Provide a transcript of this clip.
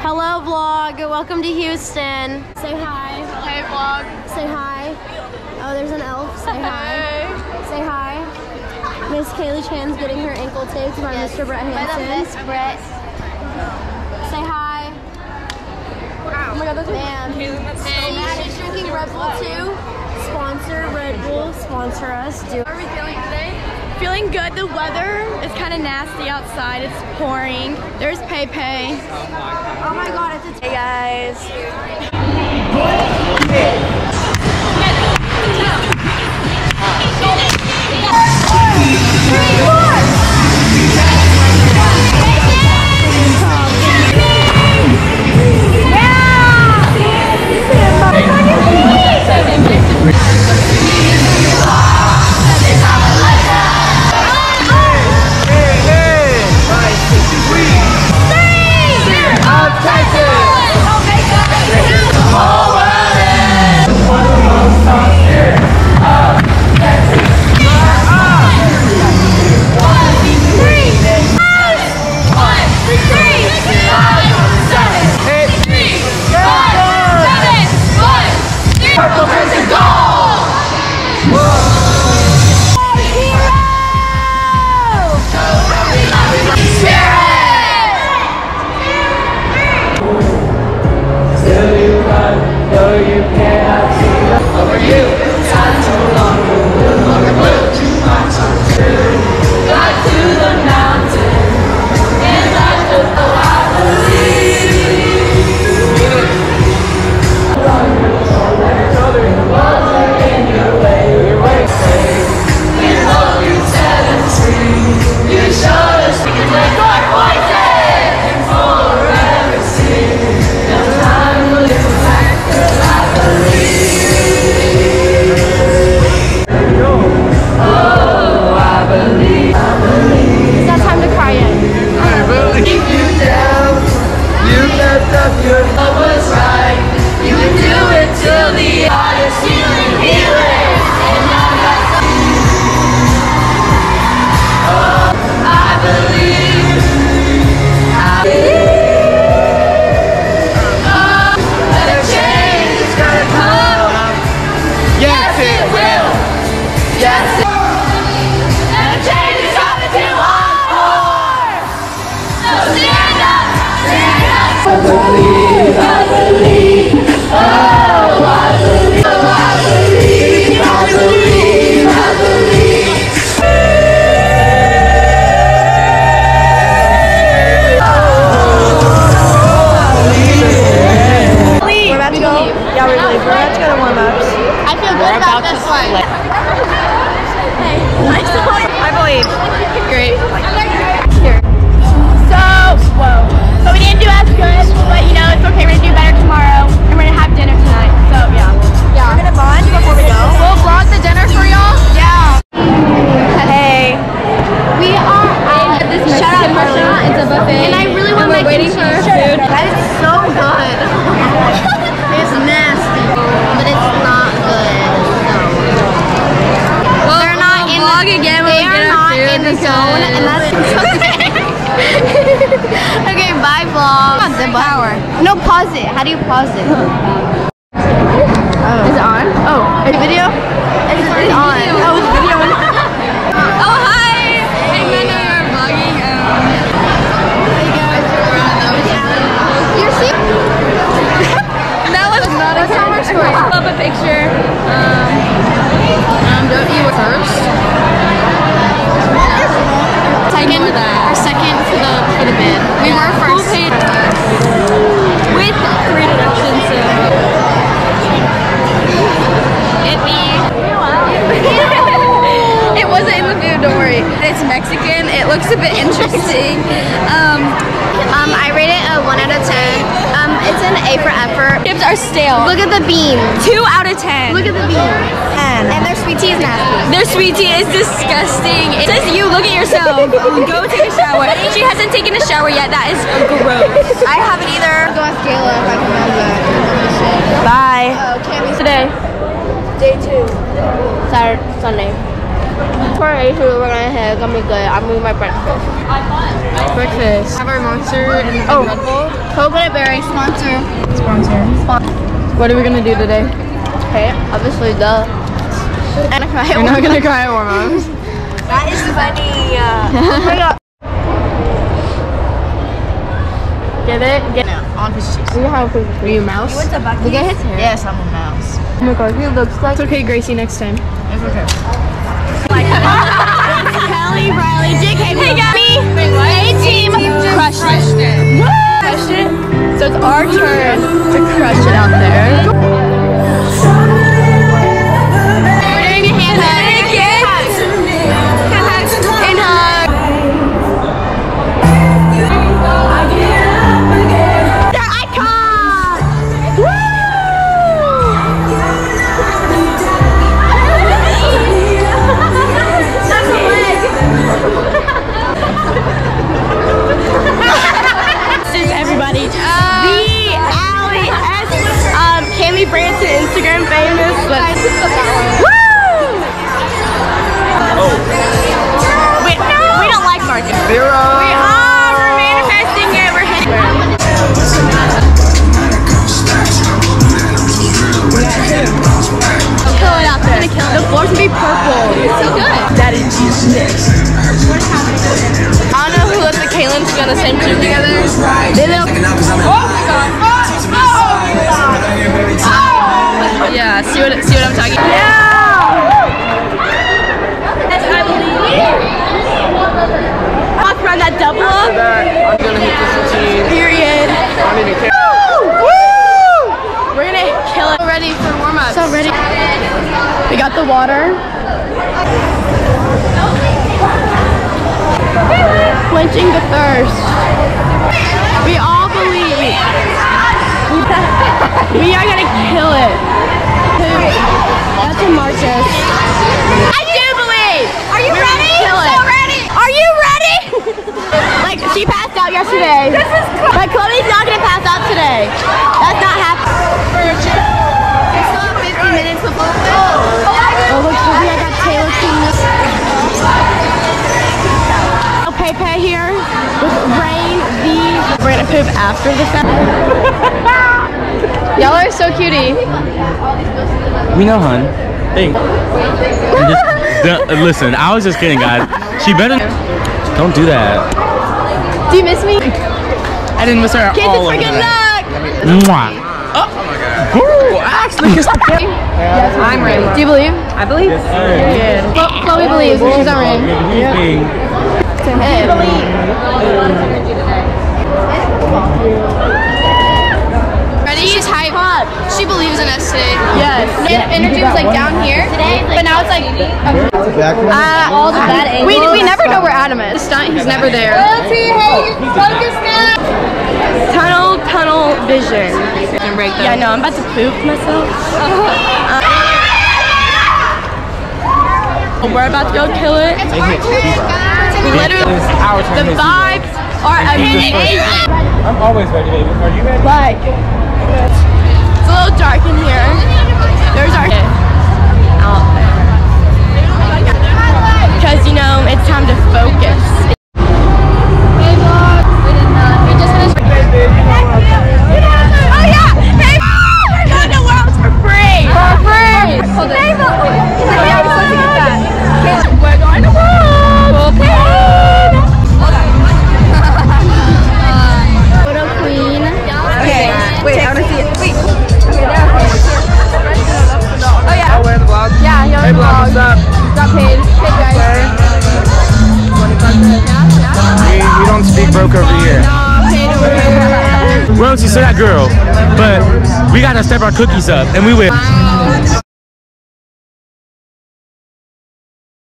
Hello, vlog. Welcome to Houston. Say hi. Hey vlog. Say hi. Oh, there's an elf. Say hi. Say hi. Miss Kaylee Chan's getting her ankle taped by Mr. Brett Hansen. Miss Brett. Say hi. Oh my god, that's Man. Hey, She's drinking Red Bull too. Sponsor Red Bull. Sponsor us. Do. How are we feeling? Feeling good. The weather is kind of nasty outside. It's pouring. There's Pei Pei. Oh my God! It's a. Hey guys. We're it wasn't in the food, don't worry. It's Mexican. It looks a bit interesting. Um, Um, I rate it a one out of ten. Um, it's an A for effort. chips are stale. Look at the beans. Two out of ten. Look at the beans. And their sweet tea is nasty. Their sweet tea is disgusting. It says you look at yourself. Go take a shower. She hasn't taken a shower yet. That is gross. I haven't either. Go ask Gayla if I can have that. Bye. Oh, Cammy's Today. day two. Saturday, Sunday. For a food we're gonna have gonna be good. I'm moving my breakfast. Breakfast. Have our monster and Oh. Red Bull. Coconut berry sponsor. Sponsor. What are we gonna do today? Okay, obviously duh. And I You're not gonna cry at warm ups. That is funny. oh my god. Get it? Get it. On his cheeks. We have a Are you a mouse? Look at his hair. Yes, I'm a mouse. Oh my god, he looks like. It's okay, Gracie. Next time. It's okay. Kelly, Riley, JK, hey Gabby, A team crushed it. Crushed it. So it's our turn to crush it out there. Know who let the Kalins go on the same team together. They little. Oh oh yeah. See what see what I'm talking. Yes, I believe. Walk around that double up. I'm gonna hit this with. Period. I don't even care. We're gonna kill it. So ready for warm up. So ready. We got the water. Quenching the thirst. We all believe. we are gonna kill it. That's a Marcus. I do believe. Are you ready? Kill it. So ready. Are you ready? like she passed out yesterday. This is. But Chloe's not gonna pass out today. That's not happening. I still have 50 minutes before. We're poop after the fact. Y'all are so cutie. We know, hun. Hey. Just, uh, listen, I was just kidding, guys. She better. Don't do that. Do you miss me? I didn't miss her Kids, all it's over freaking that. luck. Mwah. Ooh, I actually kissed the kid. I'm ready. Do you believe? I believe. Chlo- Chloe believes, but she's not ready. Ready? She's hype. She believes in us today. Yes. En- Energy was like down here, but now it's like Uh, all the bad we, angles. we never know where Adam is. stunt, he's never there. Tunnel, tunnel vision. Yeah, I know. I'm about to poop myself. Uh, we're about to go kill it. Literally, Our turn. the vibes are amazing. I'm always ready, baby. Are you ready? Like, it's a little dark in here. There's our out there. Because, you know, it's time to focus. Yo, Hey, vlog, what's up? Got. Hey guys. We, we don't speak broke over here. Nah, paid over here. Well, she's that girl, but we gotta step our cookies up, and we will.